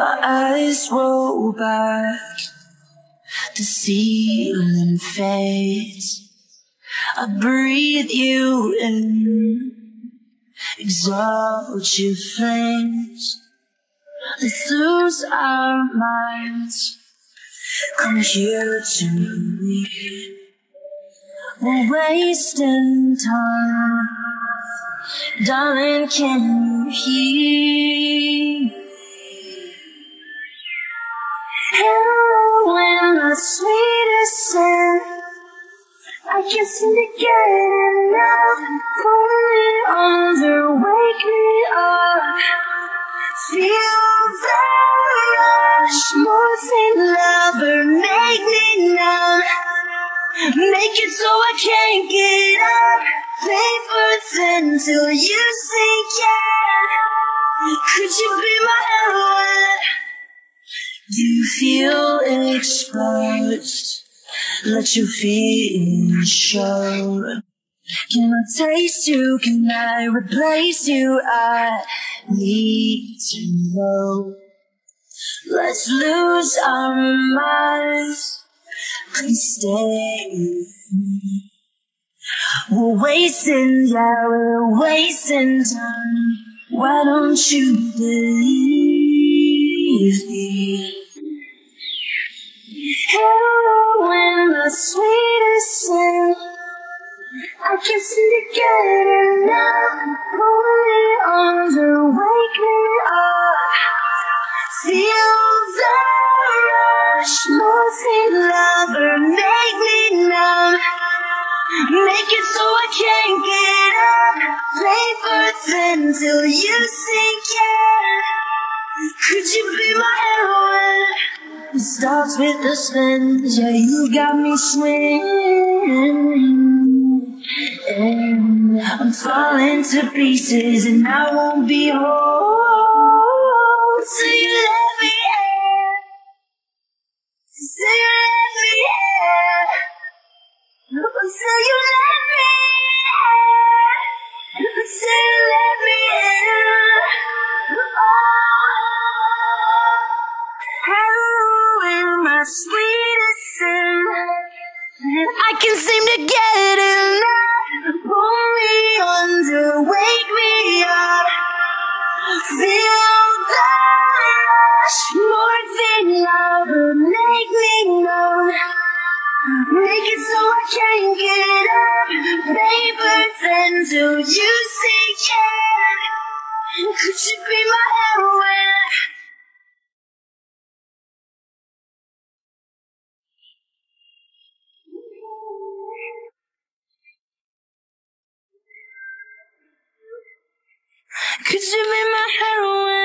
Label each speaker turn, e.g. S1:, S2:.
S1: My eyes roll back, the ceiling fades. I breathe you in, exalt your flames. Let's lose our minds. Come here to me. We're wasting time. Darling, can you hear? Heroin, the sweetest sin. I can't seem to get enough. Pull me under, wake me up. Feel the rush, morphine lover, make me numb. Make it so I can't get up. Paper thin till you sink in. Could you be my heroine? Do you feel exposed? Let your feelings show. Can I taste you? Can I replace you? I need to know. Let's lose our minds. Please stay with me. We're wasting, yeah, we're wasting time. Why don't you believe me? Heroin, the sweetest sin. I can't seem to get enough. Pull me under, wake me up. Feel the rush, morphine lover, make me numb. Make it so I can't get up. Paper thin till you sink in. Could you be my heroine? It starts with a spins, yeah, you got me swinging. I'm falling to pieces, and I won't be whole can seem to get enough. Pull me under, wake me up. Feel the rush, morphine lover, make me numb. Make it so I can't get up. Paper till you sink in. Could you be my heroine? Could you be my heroine?